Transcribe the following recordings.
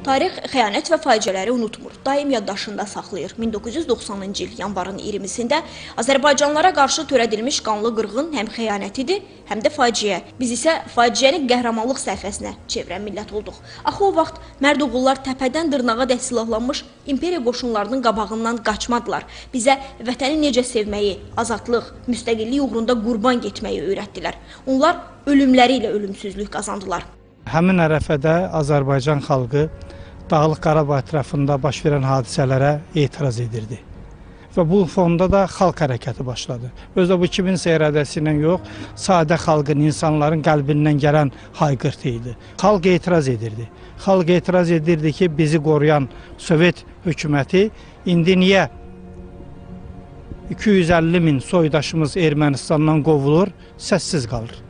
Tarix xəyanət və faciələri unutmur, daim yaddaşında saxlayır. 1990-cı il yanvarın 20-sində Azərbaycanlılara qarşı törədilmiş qanlı qırğın həm xəyanət idi, həm də faciə. Biz isə faciəni qəhrəmanlıq səhifəsinə çevirən millət olduq. Axı o vaxt mərd oğullar təpədən dırnağa dək silahlanmış imperiya qoşunlarının qabağından qaçmadılar. Bizə vətəni necə sevməyi, azadlıq, müstəqillik uğrunda qurban getməyi öyrətdilər. Onlar ölümləri ilə ölümsüzlük qazandılar. Həmin ərəfədə Azərbaycan xalqı Dağlıq Qarabağ ətrafında baş verən hadisələrə etiraz edirdi. Və bu fonda da xalq hərəkəti başladı. Özdə bu kiminsə iradəsi ilə yox, sadə xalqın, insanların qəlbindən gələn hayqırtı idi. Xalq etiraz edirdi. Xalq etiraz edirdi ki, bizi qoruyan Sovet hökuməti indi niyə 250 min soydaşımız Ermənistandan qovulur, səssiz qalır.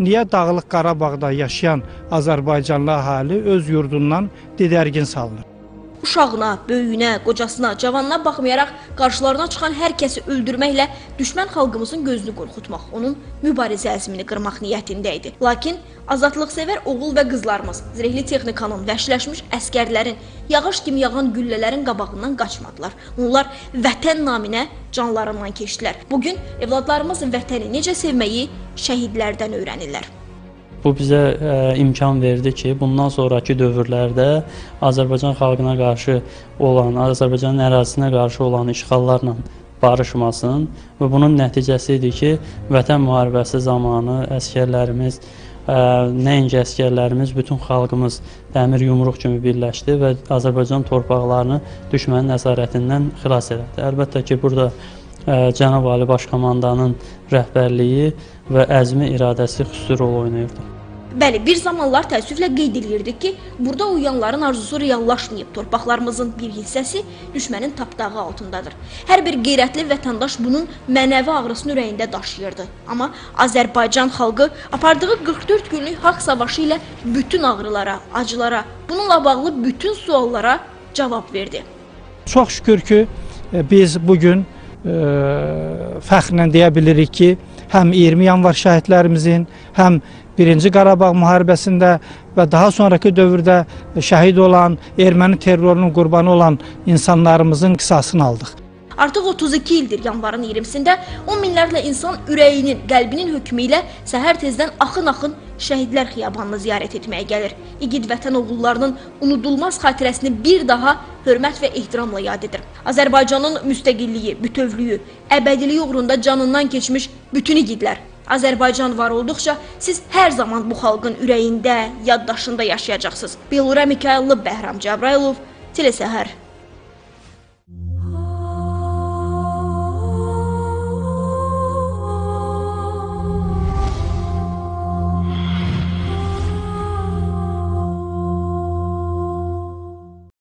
Niyə Dağlıq Qarabağda yaşayan Azərbaycanlı əhali öz yurdundan didərgin salınır? Uşağına, böyüyünə, qocasına, cavanına baxmayaraq qarşılarına çıxan hər kəsi öldürməklə düşmən xalqımızın gözünü qorxutmaq, onun mübarizə əzmini qırmaq niyyətində idi. Lakin azadlıqsevər oğul və qızlarımız zirehli texnikanın, vəhşiləşmiş əskərlərin, yağış kimi yağan güllələrin qabağından qaçmadılar. Onlar vətən naminə canlarından keçdilər. Bu gün evladlarımız vətəni necə sevməyi şəhidlərdən öyrənirlər. Bu bizə ə, imkan verdi ki, bundan sonrakı dövrlərdə Azərbaycan xalqına qarşı olan, Azərbaycanın ərazisinə qarşı olan işğallarla barışmasın və bunun nəticəsi idi ki, Vətən müharibəsi zamanı əskərlərimiz ə, nəinki əskərlərimiz, bütün xalqımız dəmir yumruq kimi birləşdi və Azərbaycan torpaqlarını düşmənin əsarətindən xilas elədi. Əlbəttə ki, burada ə, Cənab Ali Baş Komandanın rəhbərliyi və əzmi iradəsi xüsusi rol oynayırdı. Bəli, bir zamanlar təəssüflə qeyd edirdik ki, burada uyanların arzusu reallaşmayıb. Torpaqlarımızın bir hissəsi düşmənin tapdağı altındadır. Hər bir qeyrətli vətəndaş bunun mənəvi ağrısını ürəyində daşıyırdı. Amma Azərbaycan xalqı apardığı 44 günlük haqq savaşı ilə bütün ağrılara, acılara, bununla bağlı bütün suallara cavab verdi. Çox şükür ki, e, biz bu gün e, fəxrlə deyə bilirik ki, həm 20 yanvar şəhidlərimizin, həm 1-ci Qarabağ müharibəsində və daha sonrakı dövrdə şəhid olan, erməni terrorunun qurbanı olan insanlarımızın qisasını aldıq. Artıq 32 ildir yanvarın 20-sində 10 minlərlə insan ürəyinin, qəlbinin hökmü ilə səhər tezdən axın-axın şəhidlər xiyabanını ziyarət etməyə gəlir. İgid vətən oğullarının unudulmaz xatirəsini bir daha hörmət və ehtiramla yad edir. Azərbaycanın müstəqilliyi, bütövlüyü, əbədiliyi uğrunda canından keçmiş bütün igidlər Azərbaycan var olduqca siz hər zaman bu xalqın ürəyində, yaddaşında yaşayacaqsınız. Belura Mikayıllı, Bəhram Cəbrayılov, Telesəhər.